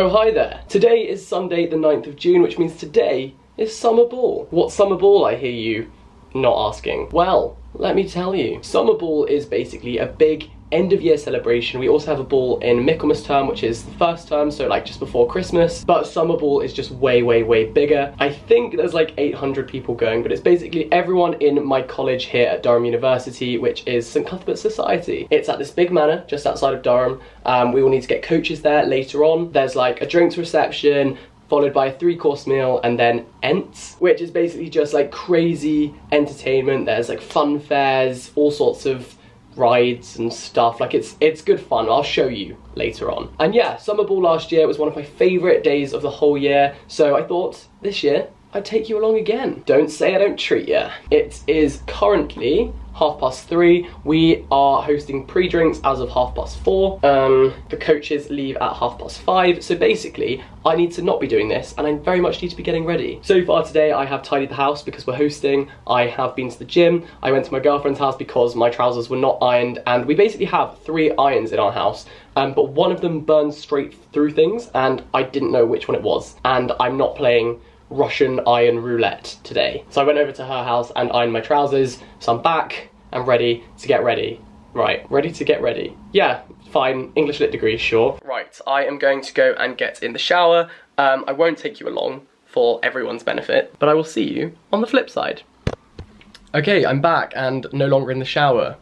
Oh hi there. Today is Sunday the 9th of June, which means today is summer ball. What summer ball I hear you not asking? Well, let me tell you. Summer ball is basically a big end of year celebration. We also have a ball in Michaelmas term, which is the first term, so like just before Christmas. But summer ball is just way, way, way bigger. I think there's like 800 people going, but it's basically everyone in my college here at Durham University, which is St Cuthbert's Society. It's at this big manor just outside of Durham. Um, we will need to get coaches there later on. There's like a drinks reception, followed by a three course meal and then Ents, which is basically just like crazy entertainment. There's like fun fairs, all sorts of rides and stuff. Like it's it's good fun. I'll show you later on. And yeah, Summer Ball last year was one of my favourite days of the whole year. So I thought this year I'd take you along again. Don't say I don't treat ya. It is currently half past three. We are hosting pre-drinks as of half past four. Um, the coaches leave at half past five. So basically, I need to not be doing this and I very much need to be getting ready. So far today, I have tidied the house because we're hosting. I have been to the gym. I went to my girlfriend's house because my trousers were not ironed and we basically have three irons in our house. Um, but one of them burns straight through things and I didn't know which one it was. And I'm not playing Russian iron roulette today. So I went over to her house and ironed my trousers, so I'm back and ready to get ready. Right, ready to get ready. Yeah, fine, English lit degree, sure. Right, I am going to go and get in the shower. Um, I won't take you along for everyone's benefit, but I will see you on the flip side. Okay, I'm back and no longer in the shower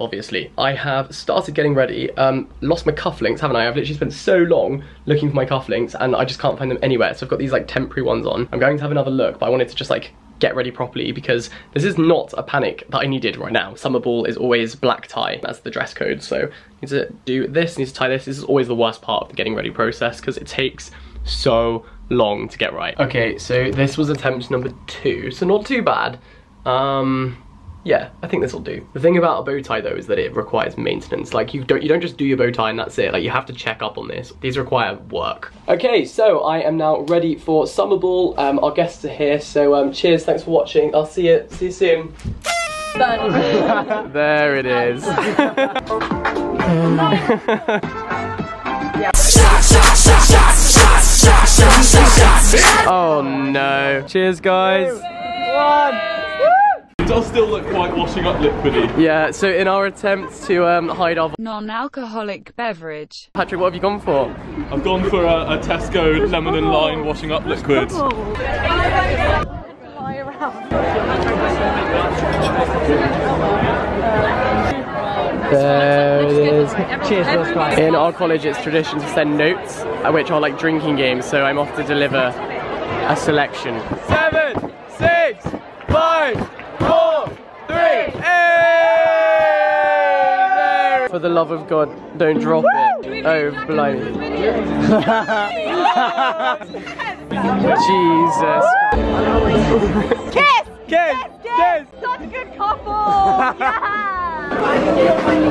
obviously. I have started getting ready, um, lost my cufflinks, haven't I? I've literally spent so long looking for my cufflinks and I just can't find them anywhere. So I've got these like temporary ones on. I'm going to have another look, but I wanted to just like get ready properly because this is not a panic that I needed right now. Summer ball is always black tie, as the dress code. So need to do this, need to tie this. This is always the worst part of the getting ready process because it takes so long to get right. Okay, so this was attempt number two, so not too bad. Um, yeah, I think this will do. The thing about a bow tie though is that it requires maintenance. Like you don't you don't just do your bow tie and that's it. Like you have to check up on this. These require work. Okay, so I am now ready for summer ball. Um, our guests are here, so um, cheers. Thanks for watching. I'll see you. See you soon. there it is. oh no. Cheers guys. One. It does still look quite washing up liquidy. Yeah, so in our attempt to um, hide our non-alcoholic beverage. Patrick, what have you gone for? I've gone for a, a Tesco lemon and lime washing up liquid. There it is. Cheers, guys. In our college, it's tradition to send notes, uh, which are like drinking games, so I'm off to deliver a selection. Seven, six, five, four, three, hey! For the love of God, don't drop it. Oh, blimey. Jesus. Kiss! Kiss! Kiss! Such a good couple! We're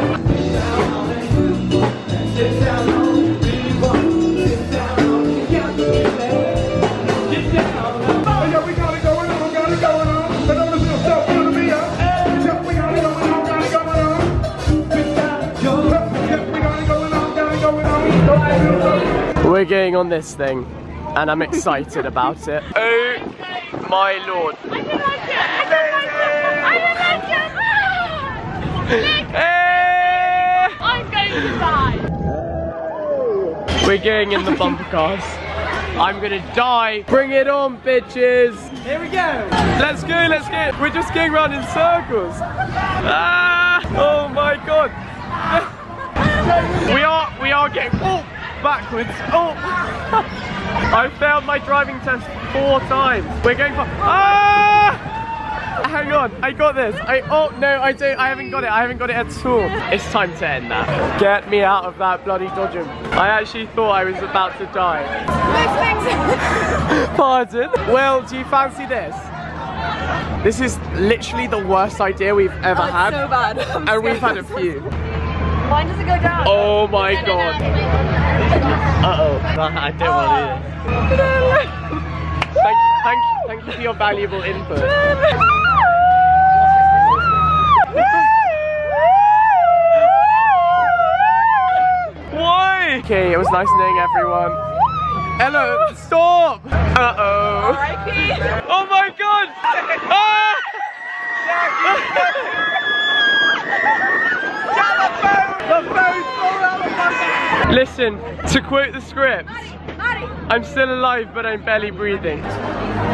getting on this thing, and I'm excited about it. Oh my lord. Eh! I'm going to die! We're going in the bumper cars. I'm gonna die. Bring it on, bitches. Here we go. Let's go, let's go. We're just going around in circles. Ah! Backwards. Oh. I failed my driving test four times. We're going for, ah! Hang on, I got this. I oh no, I don't. I haven't got it. I haven't got it at all. It's time to end that. Get me out of that bloody dodgem. I actually thought I was about to die. Pardon? Well, do you fancy this? This is literally the worst idea we've ever had. so bad. I'm and we've had a few. Why does it go down? Oh my god. Uh oh. I don't want this. Thank you, thank you, thank you for your valuable input. Why? Okay, it was nice knowing everyone. Hello, stop! Uh-oh. Oh my god! Ah! Listen, to quote the script, I'm still alive but I'm barely breathing.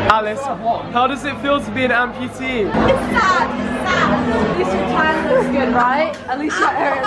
Alice, how does it feel to be an amputee? It's sad, it's sad. At least your tan looks good, right? At least your hair.